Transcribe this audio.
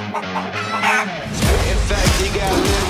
In fact, he gotta live